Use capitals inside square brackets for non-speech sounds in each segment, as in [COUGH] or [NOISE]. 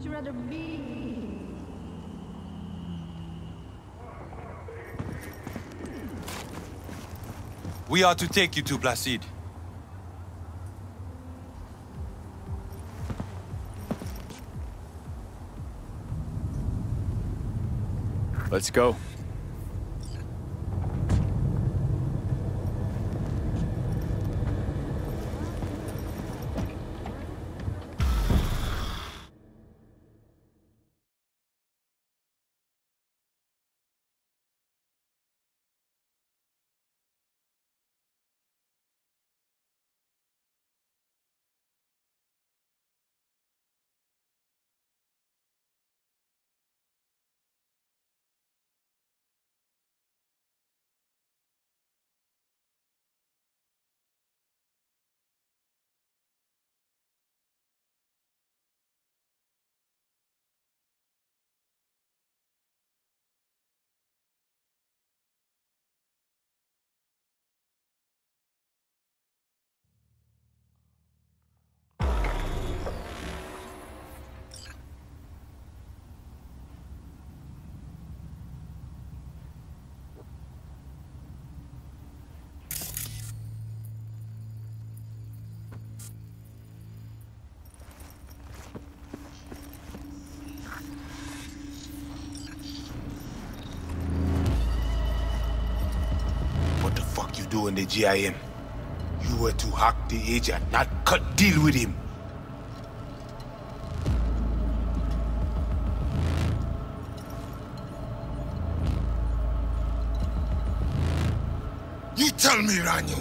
Would you rather be? We are to take you to Placide. Let's go. Do in the GIM? You were to hack the agent, not cut deal with him. You tell me, Ranyu.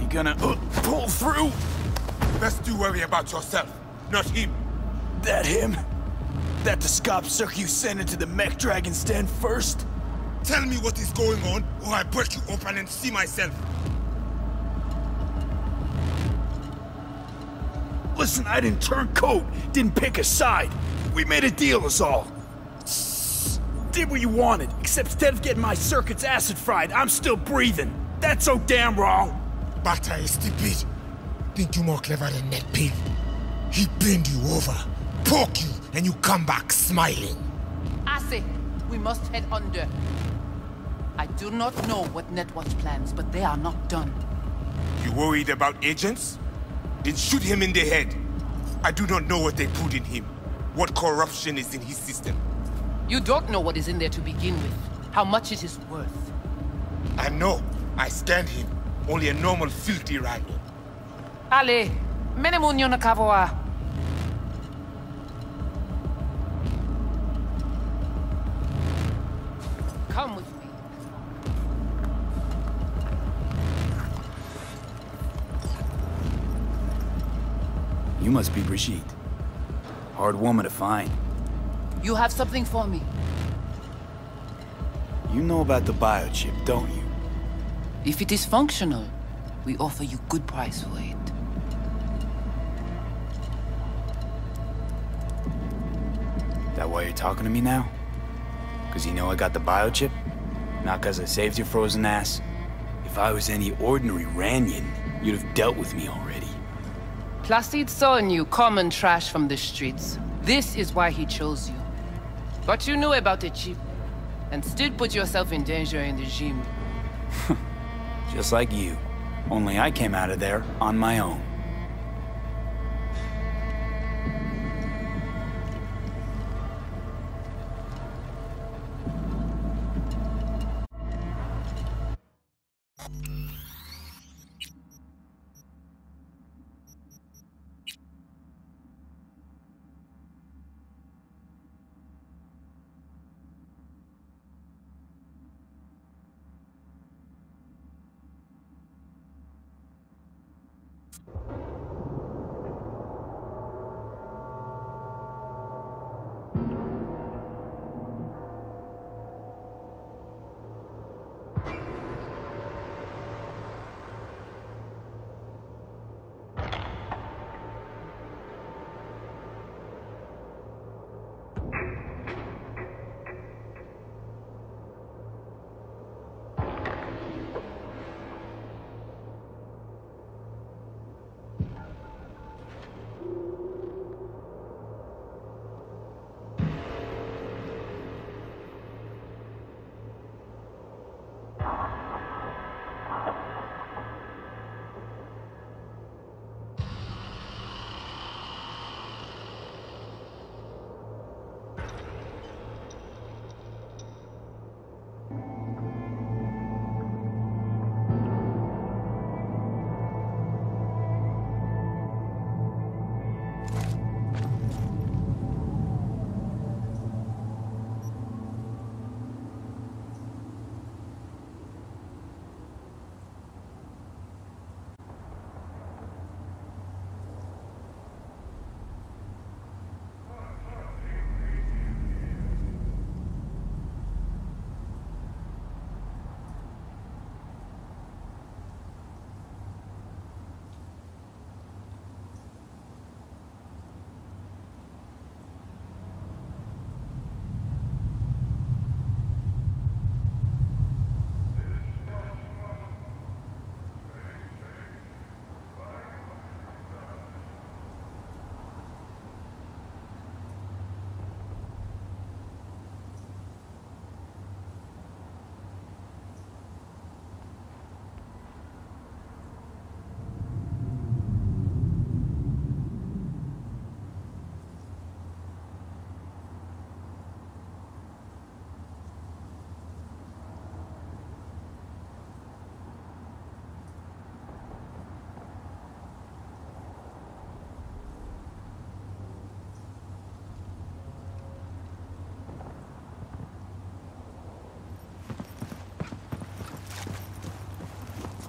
You gonna uh, pull through? Best you worry about yourself, not him. That him? That the Scop Cirque you sent into the Mech Dragon's den first? Tell me what is going on, or I break you open and see myself. Listen, I didn't turn coat, didn't pick a side. We made a deal is all. Did what you wanted, except instead of getting my circuits acid fried, I'm still breathing. That's so damn wrong. Bata is stupid. Think you more clever than that Pig. He bend you over, poke you, and you come back smiling. I say, we must head under. I do not know what Netwatch plans, but they are not done. You worried about agents? Then shoot him in the head. I do not know what they put in him. What corruption is in his system. You don't know what is in there to begin with. How much it is worth. I know. I scanned him. Only a normal filthy rhino. Ale, menemunyo na You must be Brigitte. Hard woman to find. You have something for me. You know about the biochip, don't you? If it is functional, we offer you good price for it. That why you're talking to me now? Cause you know I got the biochip? Not cause I saved your frozen ass? If I was any ordinary Ranyan, you'd have dealt with me already. Placide saw in you common trash from the streets. This is why he chose you. But you knew about the chip, and still put yourself in danger in the gym. [LAUGHS] Just like you. Only I came out of there on my own.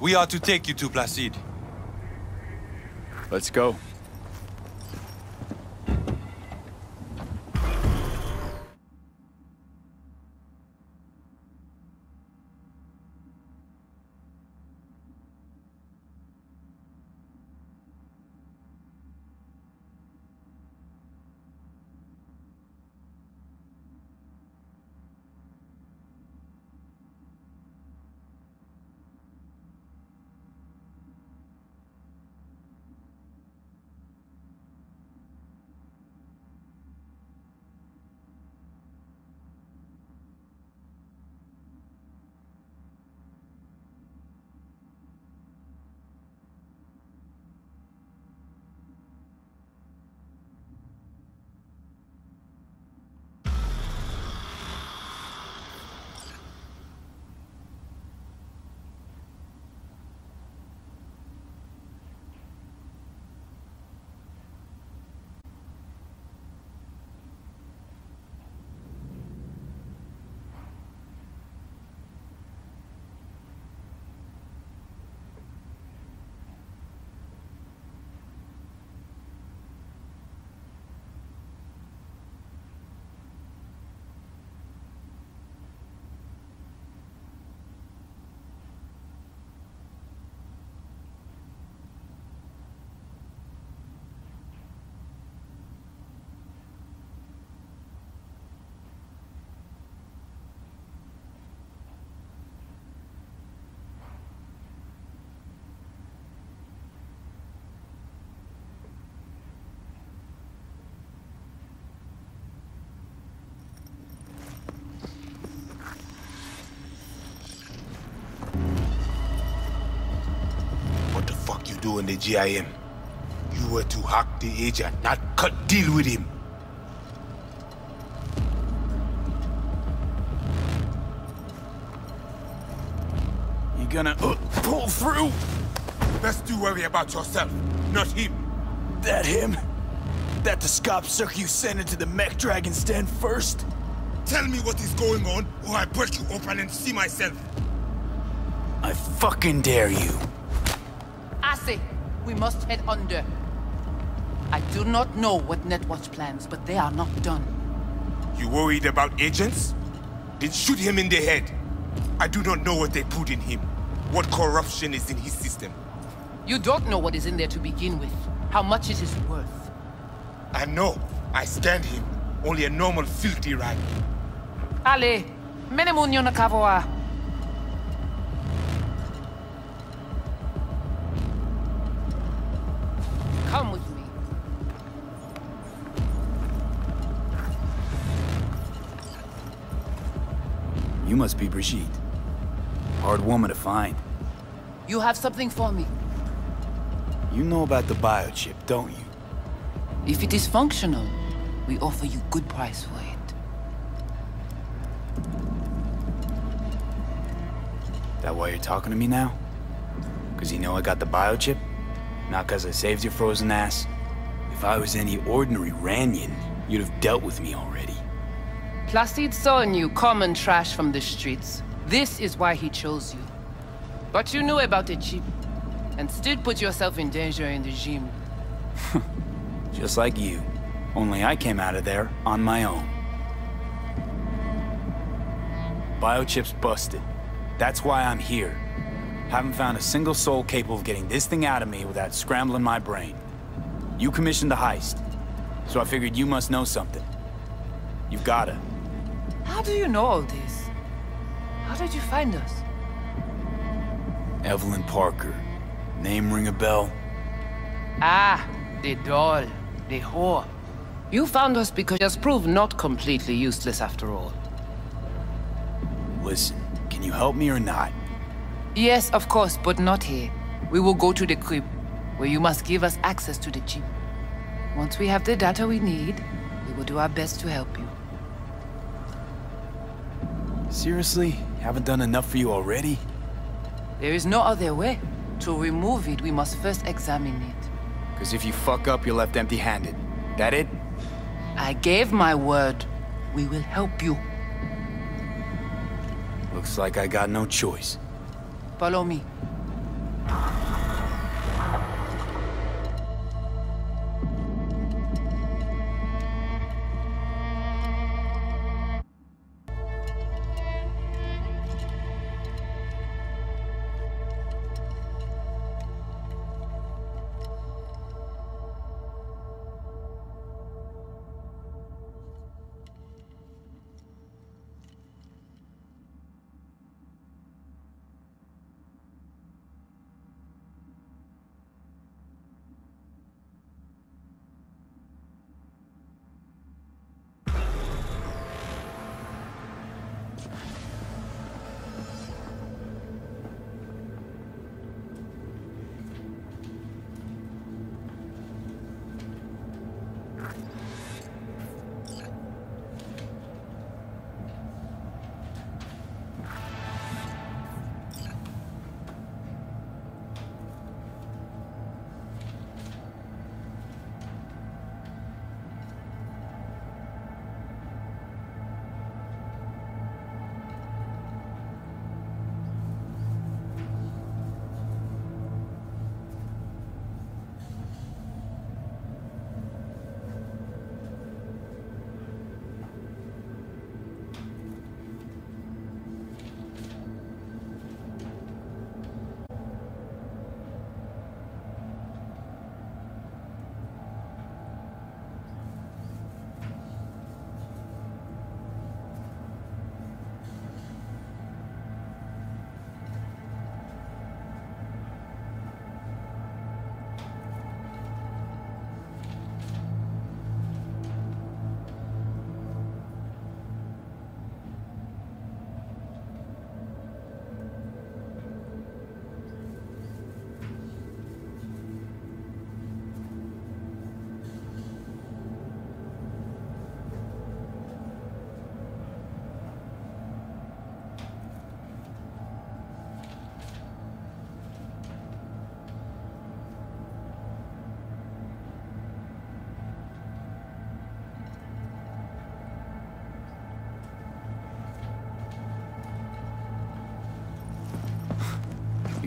We are to take you to Placide. Let's go. Do in the GIM? You were to hack the agent, not cut deal with him. You gonna uh, pull through? Best you worry about yourself, not him. That him? That the Scop Cirque you sent into the mech dragon's den first? Tell me what is going on, or I break you open and see myself. I fucking dare you. We must head under. I do not know what Netwatch plans, but they are not done. You worried about agents? Then shoot him in the head. I do not know what they put in him. What corruption is in his system. You don't know what is in there to begin with, how much it is worth. I know. I stand him. Only a normal filthy rag. Ale, mene munyo must be Brigitte. Hard woman to find. You have something for me. You know about the biochip, don't you? If it is functional, we offer you good price for it. That why you're talking to me now? Cause you know I got the biochip? Not cause I saved your frozen ass? If I was any ordinary Ranyan, you'd have dealt with me already. Placide saw in you common trash from the streets. This is why he chose you. But you knew about the chip, and still put yourself in danger in the gym. [LAUGHS] Just like you. Only I came out of there on my own. Biochip's busted. That's why I'm here. Haven't found a single soul capable of getting this thing out of me without scrambling my brain. You commissioned the heist, so I figured you must know something. You've gotta. How do you know all this? How did you find us? Evelyn Parker. Name ring a bell? Ah, the doll, the whore. You found us because she has proved not completely useless after all. Listen, can you help me or not? Yes, of course, but not here. We will go to the crib, where you must give us access to the chip. Once we have the data we need, we will do our best to help you. Seriously? Haven't done enough for you already? There is no other way. To remove it, we must first examine it. Cause if you fuck up, you're left empty-handed. That it? I gave my word. We will help you. Looks like I got no choice. Follow me.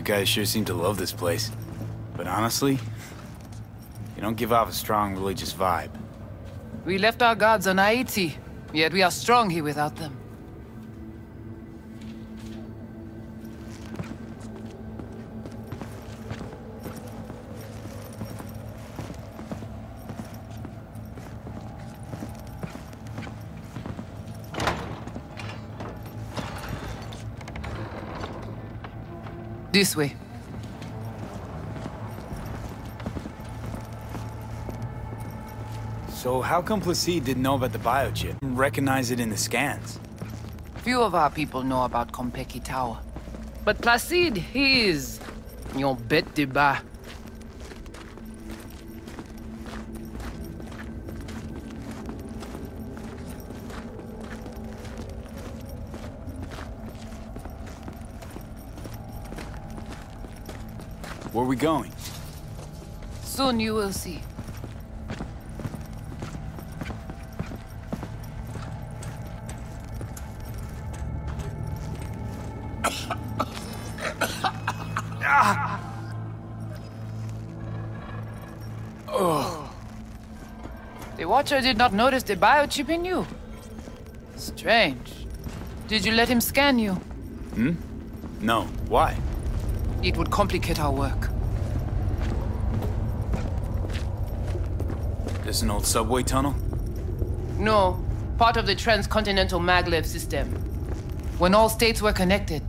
Guys sure seem to love this place. But honestly, you don't give off a strong religious vibe. We left our gods on Haiti, yet we are strong here without them. This way. So how come Placide didn't know about the biochip? Recognize it in the scans? Few of our people know about Konpeki Tower. But Placide, he is... Your bête de bas. Where are we going? Soon you will see. The Watcher did not notice the biochip in you. Strange. Did you let him scan you? Hmm? No. Why? It would complicate our work. This an old subway tunnel? No, part of the transcontinental maglev system. When all states were connected.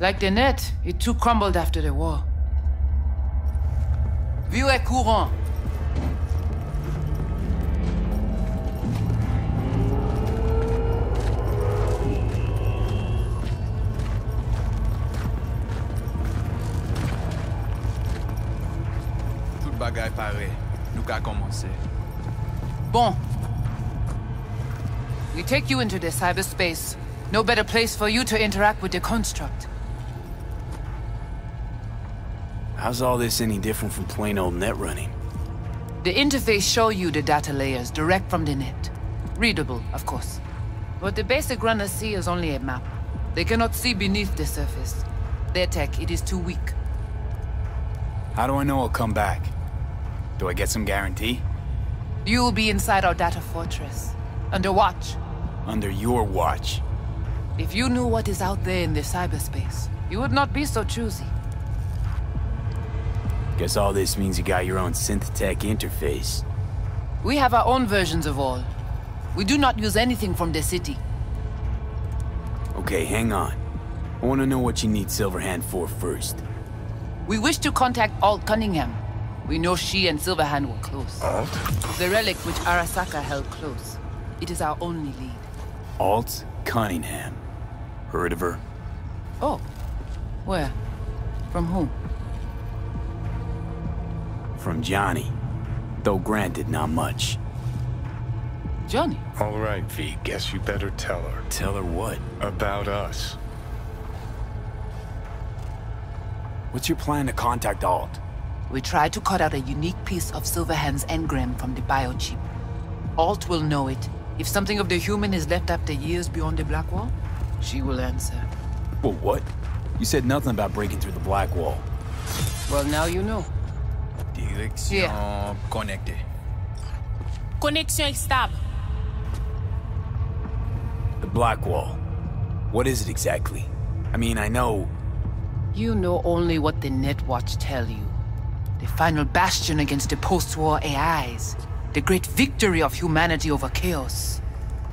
Like the net, it too crumbled after the war. Vieux courant. Nou. Bon. We take you into the cyberspace. No better place for you to interact with the construct. How's all this any different from plain old net running? The interface show you the data layers direct from the net. Readable, of course. What the basic runners see is only a map. They cannot see beneath the surface. Their tech, it is too weak. How do I know I'll come back? Do I get some guarantee? You will be inside our data fortress. Under watch. Under your watch. If you knew what is out there in the cyberspace, you would not be so choosy. Guess all this means you got your own synth tech interface. We have our own versions of all. We do not use anything from the city. Okay, hang on. I want to know what you need Silverhand for first. We wish to contact Alt Cunningham. We know she and Silverhand were close. Alt? The relic which Arasaka held close. It is our only lead. Alt Cunningham. Heard of her? Oh. Where? From whom? From Johnny. Though granted, not much. Johnny. All right, V, guess you better tell her. Tell her what? About us. What's your plan to contact Alt? We tried to cut out a unique piece of Silverhand's engram from the biochip. Alt will know it. If something of the human is left after years beyond the Black Wall, she will answer. Well, what? You said nothing about breaking through the Black Wall. Well, now you know. Direksyon konekte. Connexion stable. The Black Wall. What is it exactly? I mean, I know... You know only what the Netwatch tell you. The final bastion against the post-war AIs. The great victory of humanity over chaos.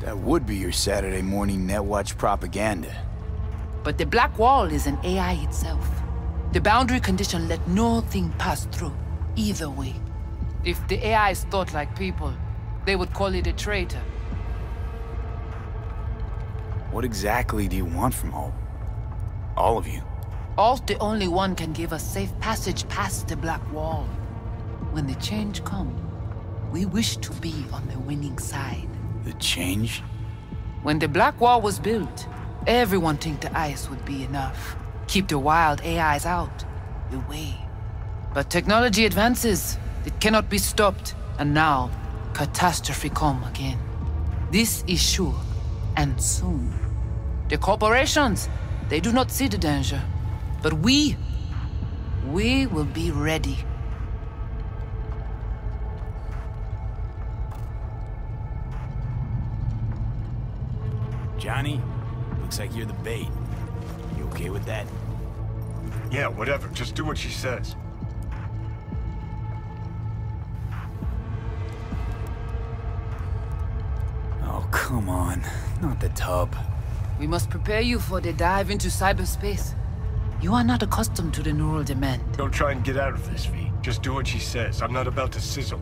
That would be your Saturday morning Netwatch propaganda. But the Black Wall is an AI itself. The boundary condition let nothing pass through, either way. If the AIs thought like people, they would call it a traitor. What exactly do you want from Alt? All of you. Alt the only one can give us safe passage past the Black Wall. When the change come, we wish to be on the winning side. The change? When the Black Wall was built, everyone think the ice would be enough. Keep the wild AIs out, away. But technology advances. It cannot be stopped. And now, catastrophe come again. This is sure, and soon. The corporations, they do not see the danger. But we, we will be ready. Johnny, looks like you're the bait. You okay with that? Yeah, whatever. Just do what she says. Oh, come on. Not the tub. We must prepare you for the dive into cyberspace. You are not accustomed to the neural demand. Don't try and get out of this, V. Just do what she says. I'm not about to sizzle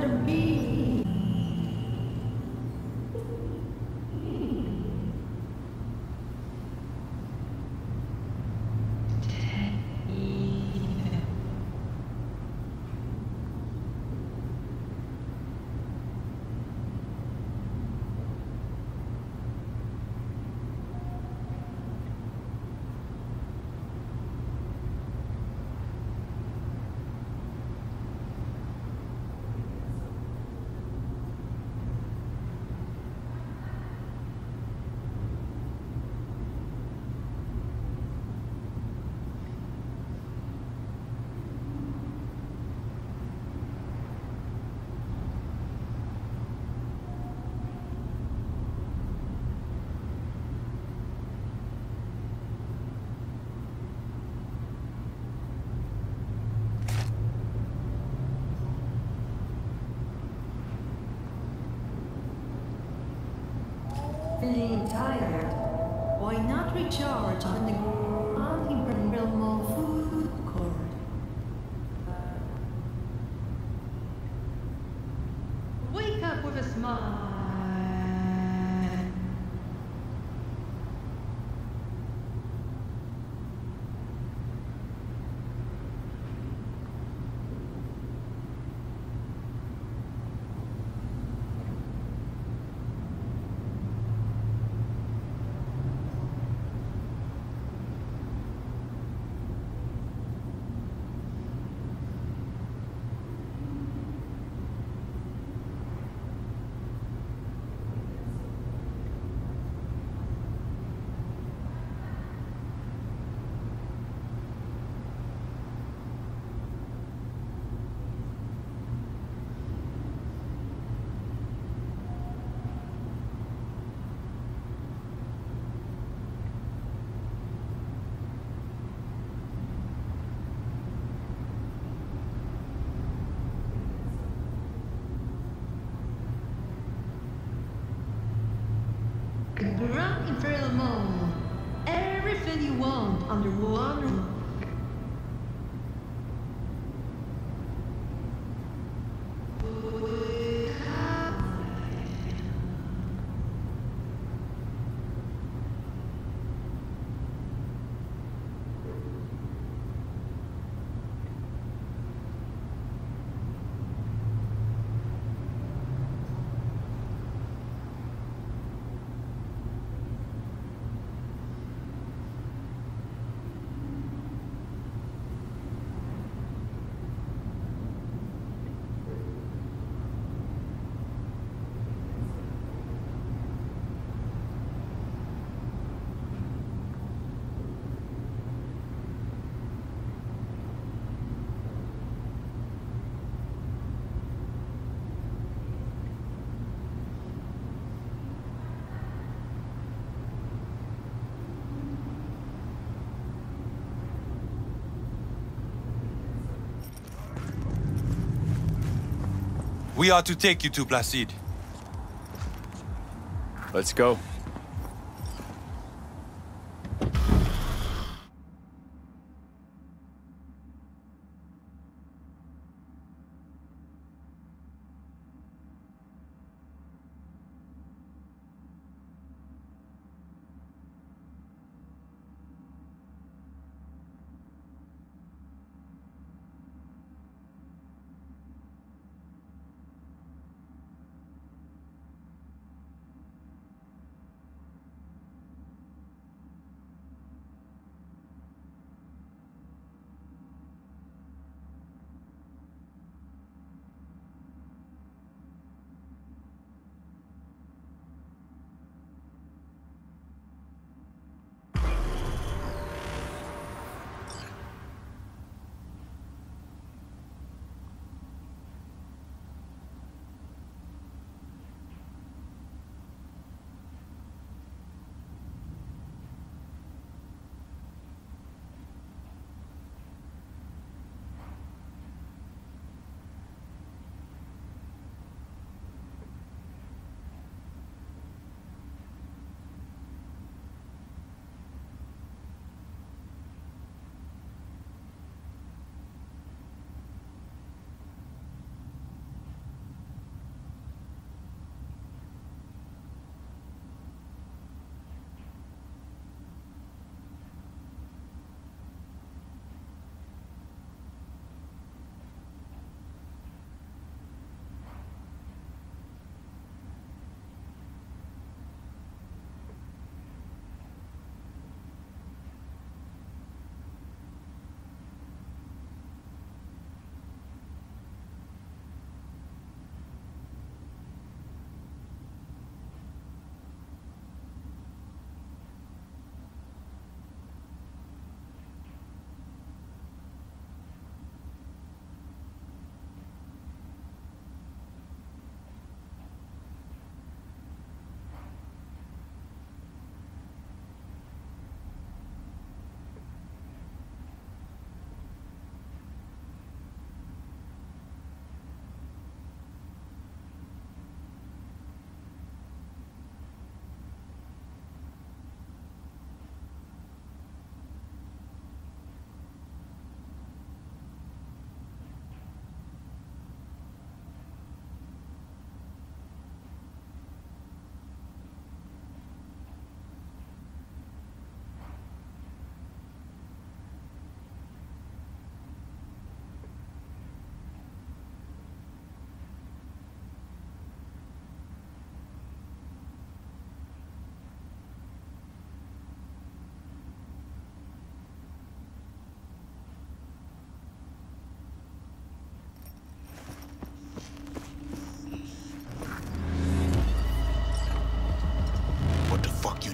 rather be? Tired? Why not recharge on the want We are to take you to Placide. Let's go.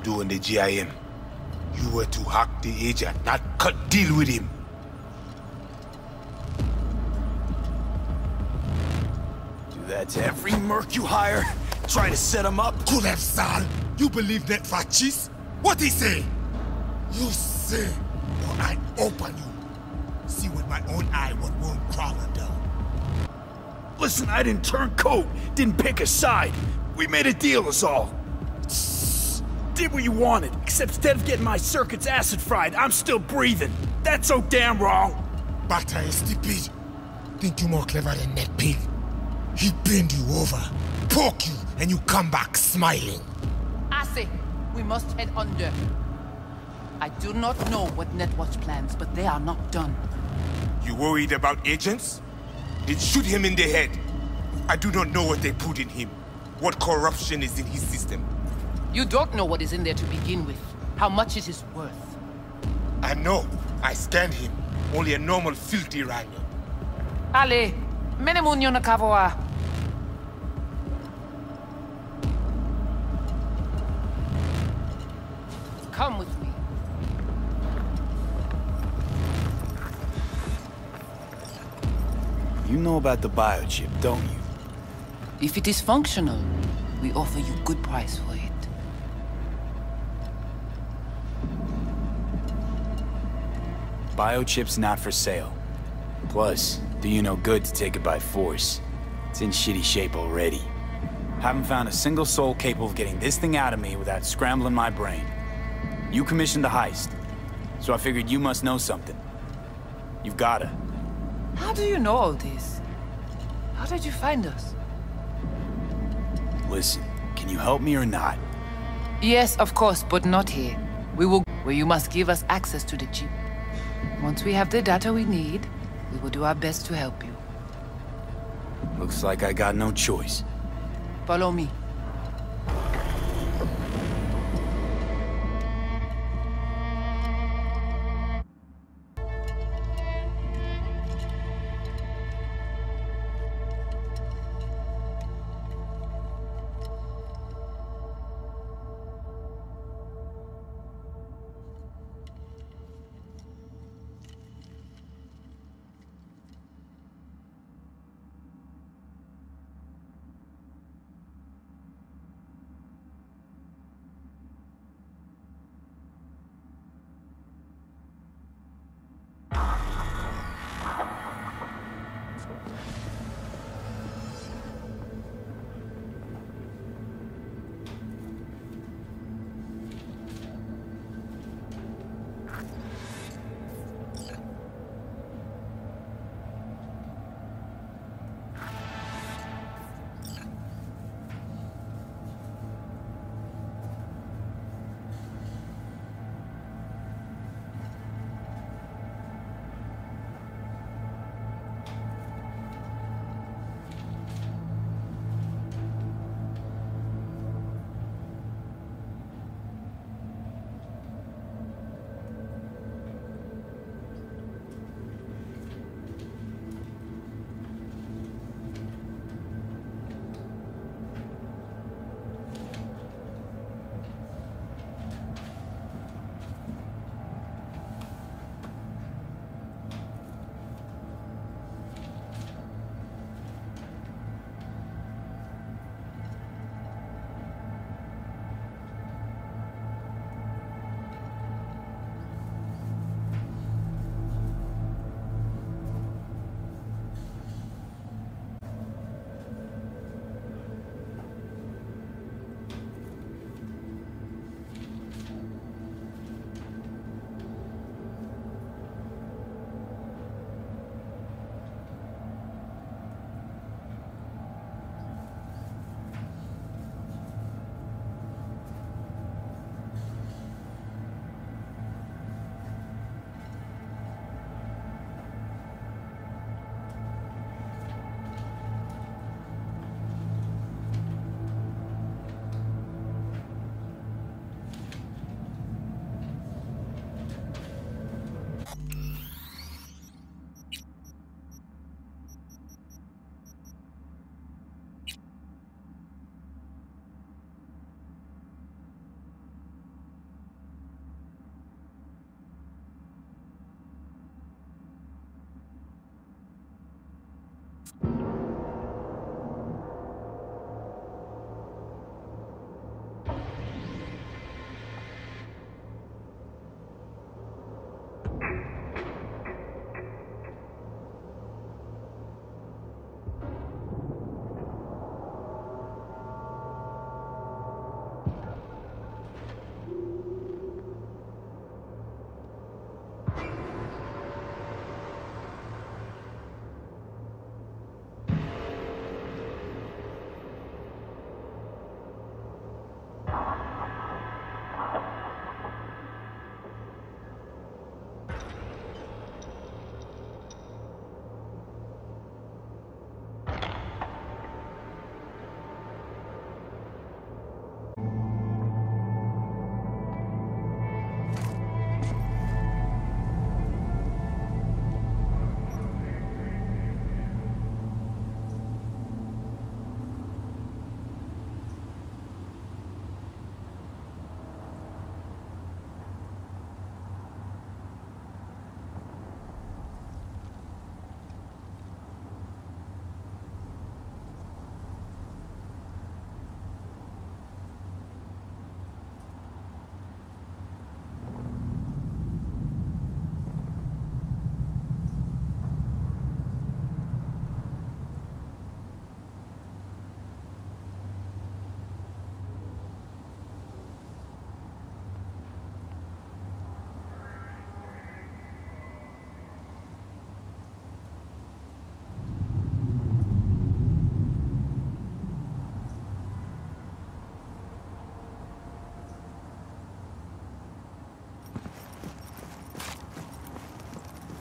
Do in the GIM? You were to hack the agent, not cut deal with him. Do that to every merc you hire? Try to set him up? Kulef Sal, you believe that fascist? What he say? You say, or I open you. See with my own eye what won't crawl down. Listen, I didn't turn coat, didn't pick a side. We made a deal is all. Did what you wanted, except instead of getting my circuits acid fried, I'm still breathing. That's so damn wrong. Bata is stupid. Think you more clever than that pig? He bend you over, poke you, and you come back smiling. I say, we must head under. I do not know what Netwatch plans, but they are not done. You worried about agents? Then shoot him in the head. I do not know what they put in him. What corruption is in his system. You don't know what is in there to begin with. How much it is worth. I know. I scanned him. Only a normal filthy rhino. Ale, menemunyo na kavawa. Come with me. You know about the biochip, don't you? If it is functional, we offer you good price for it. Biochip's not for sale. Plus, do you no good to take it by force. It's in shitty shape already. Haven't found a single soul capable of getting this thing out of me without scrambling my brain. You commissioned the heist, so I figured you must know something. You've gotta. How do you know all this? How did you find us? Listen, can you help me or not? Yes, of course, but not here. We will where you must give us access to the chip. Once we have the data we need, we will do our best to help you. Looks like I got no choice. Follow me.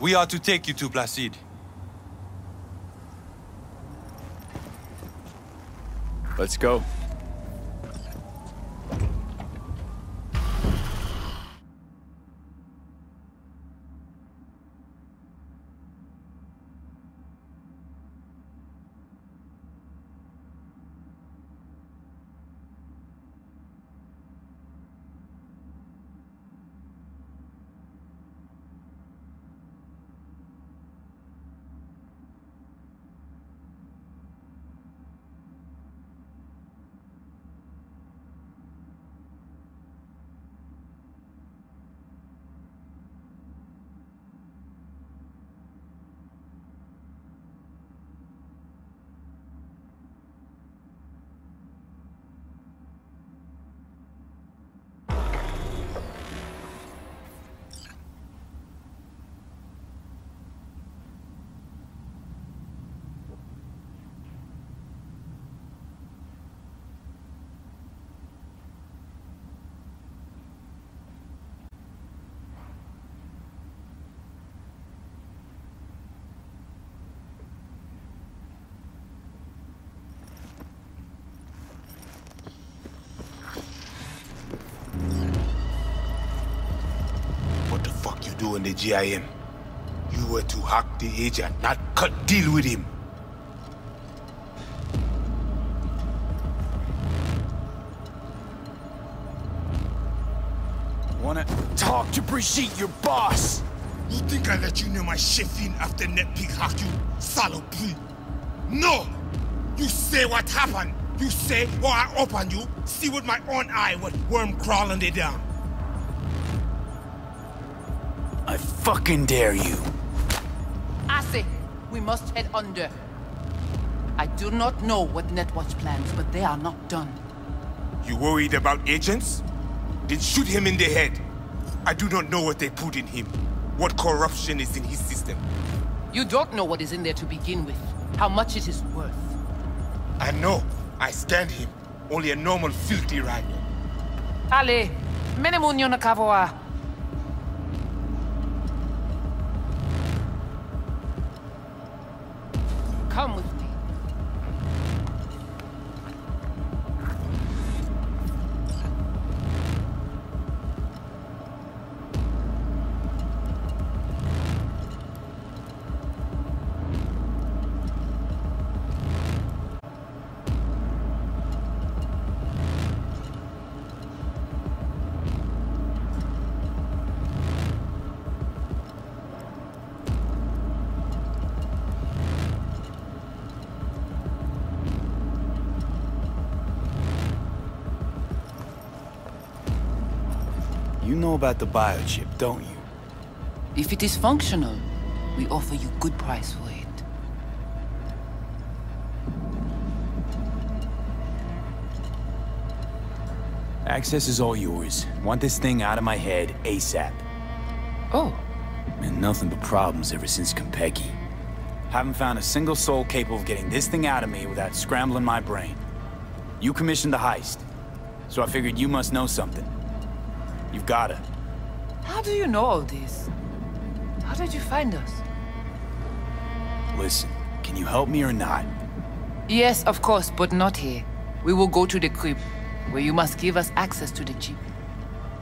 We are to take you to Placide. Let's go. What the fuck you do in the GIM? You were to hack the agent, not cut deal with him. Wanna talk to Brigitte, your boss? You think I let you near my in after Netpeak hack you, Salopri? No! You say what happened. You say or I open you, see with my own eye what worm crawling they down. I fucking dare you. I say, we must head under. I do not know what Netwatch plans, but they are not done. You worried about agents? Then shoot him in the head. I do not know what they put in him. What corruption is in his system. You don't know what is in there to begin with. How much it is worth. I know. I stand him. Only a normal filthy rival. Ale, menemunyo na You know about the biochip, don't you? If it is functional, we offer you good price for it. Access is all yours. Want this thing out of my head ASAP. Oh, And nothing but problems ever since Konpeki. Haven't found a single soul capable of getting this thing out of me without scrambling my brain. You commissioned the heist, so I figured you must know something. You've got it. how do you know all this? How did you find us? Listen, can you help me or not? Yes, of course, but not here. We will go to the crib, where you must give us access to the chip.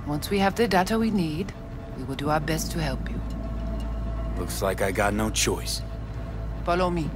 Once we have the data we need, we will do our best to help you. Looks like I got no choice. Follow me.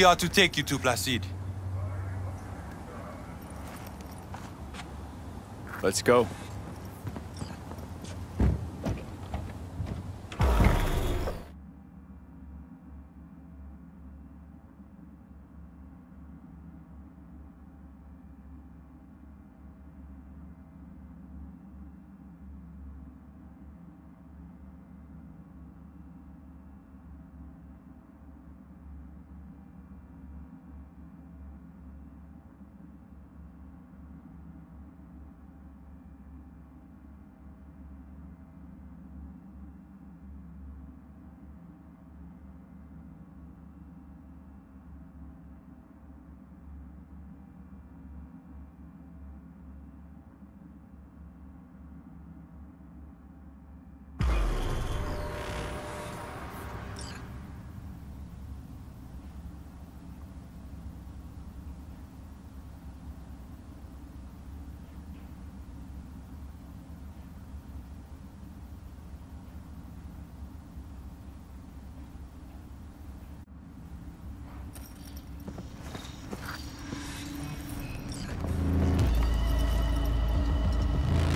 We are to take you to Placide. Let's go.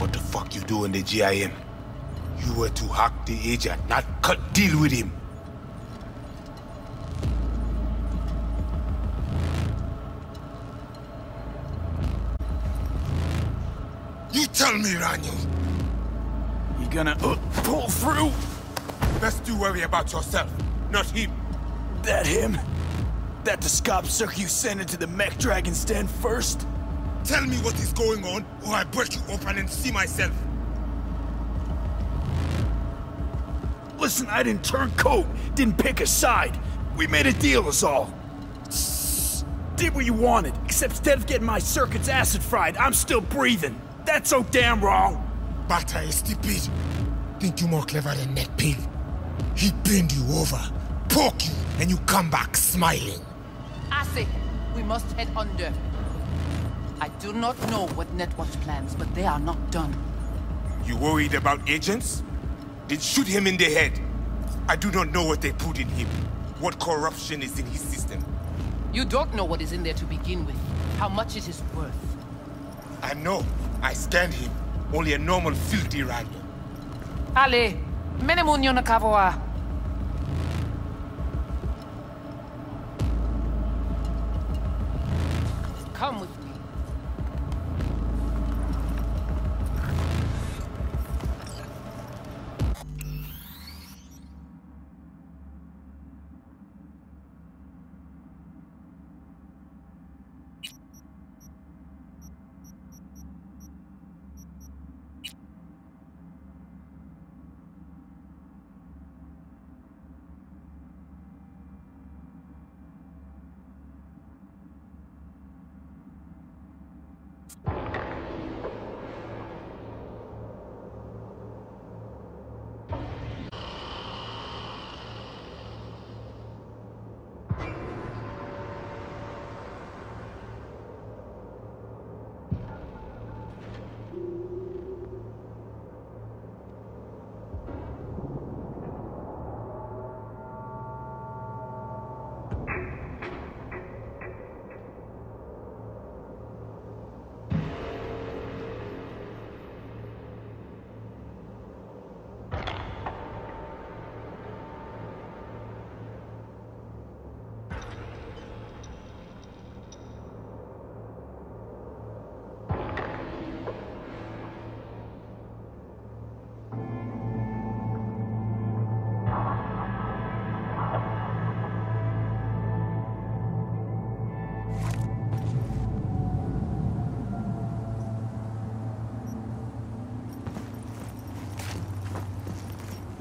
What do in the GIM? You were to hack the agent, not cut deal with him. You tell me, Ranyo. You gonna uh, pull through? Best you worry about yourself, not him. That him? That the scop circ you sent into the mech dragon's den first? Tell me what is going on, or I break you open and see myself. Listen, I didn't turn coat, didn't pick a side. We made a deal is all. Did what you wanted, except instead of getting my circuits acid fried, I'm still breathing. That's so damn wrong. Bata is stupid. Think you more clever than that pig? He bend you over, poke you, and you come back smiling. Ase, we must head under. I do not know what Netwatch plans, but they are not done. You worried about agents? Then shoot him in the head. I do not know what they put in him. What corruption is in his system. You don't know what is in there to begin with. How much it is worth. I know. I scanned him. Only a normal filthy rhino. Ale, menemunyo na kavoa. Come with me.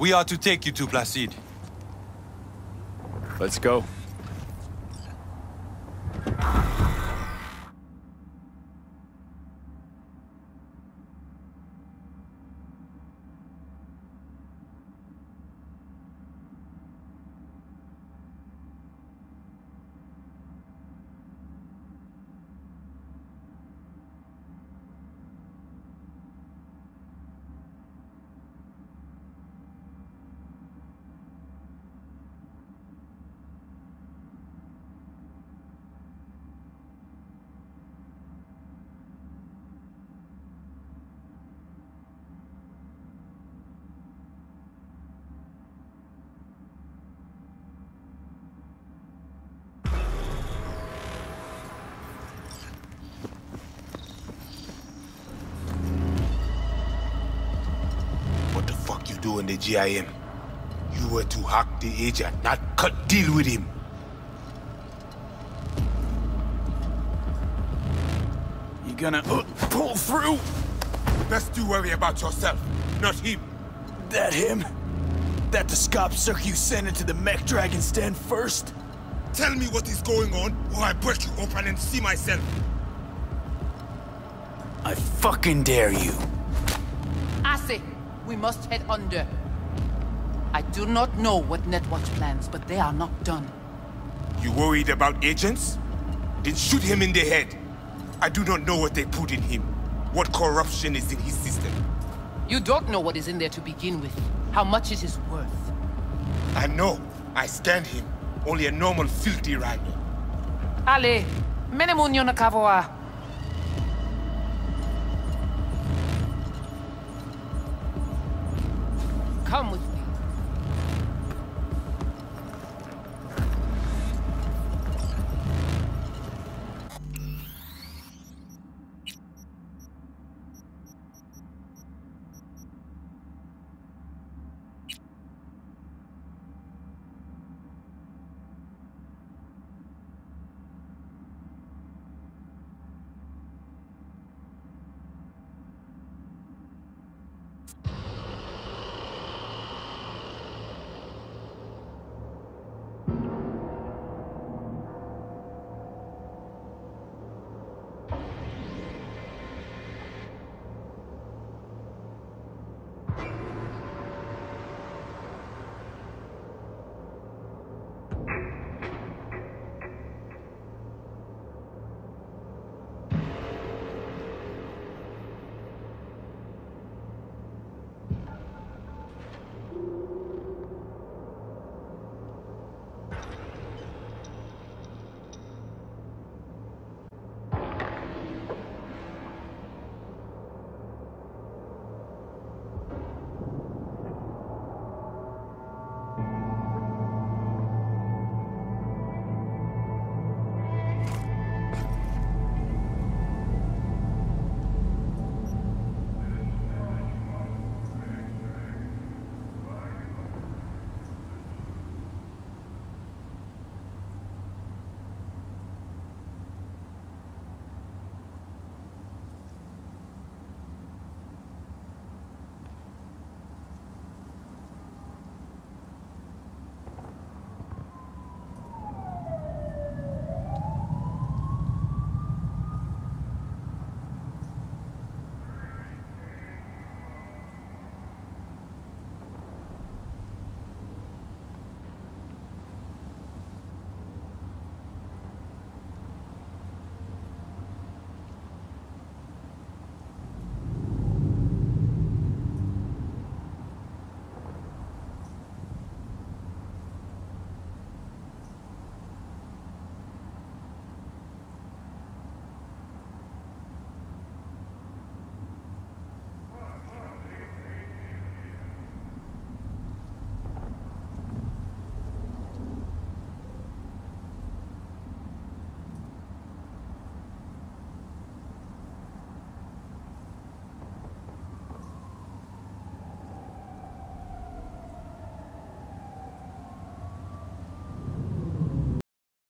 We are to take you to Placide. Let's go. Do in the GIM. You were to hack the agent, not cut deal with him. You gonna uh, pull through? Best you worry about yourself, not him. That him? That the Scop Cirque you sent into the Mech Dragon's den first? Tell me what is going on, or I break you open and see myself. I fucking dare you. I say, we must head under. I do not know what Netwatch plans, but they are not done. You worried about agents? Then shoot him in the head. I do not know what they put in him. What corruption is in his system. You don't know what is in there to begin with. How much it is worth. I know. I scanned him. Only a normal filthy rhino. Ale, mene munyo